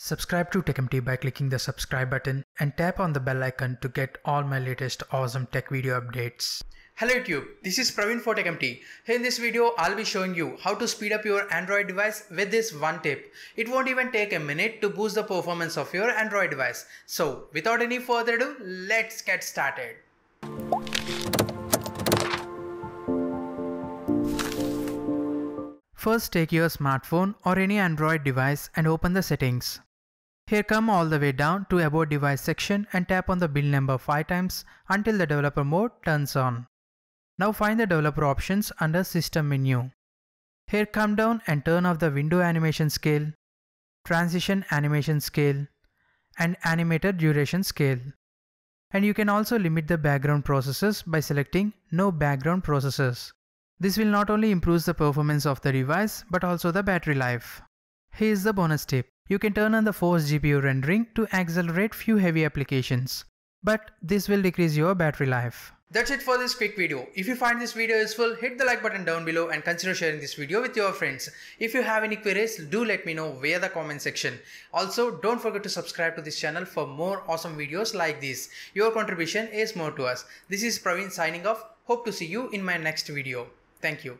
Subscribe to TechEmpty by clicking the subscribe button and tap on the bell icon to get all my latest awesome tech video updates. Hello YouTube, this is Praveen for TechEmpty. Here in this video, I'll be showing you how to speed up your Android device with this one tip. It won't even take a minute to boost the performance of your Android device. So without any further ado, let's get started. First take your smartphone or any Android device and open the settings. Here come all the way down to about device section and tap on the build number 5 times until the developer mode turns on. Now find the developer options under system menu. Here come down and turn off the window animation scale, transition animation scale and animator duration scale. And you can also limit the background processes by selecting no background processes. This will not only improve the performance of the device but also the battery life. Here's the bonus tip. You can turn on the force GPU rendering to accelerate few heavy applications. But this will decrease your battery life. That's it for this quick video. If you find this video useful, hit the like button down below and consider sharing this video with your friends. If you have any queries, do let me know via the comment section. Also, don't forget to subscribe to this channel for more awesome videos like this. Your contribution is more to us. This is Praveen signing off. Hope to see you in my next video. Thank you.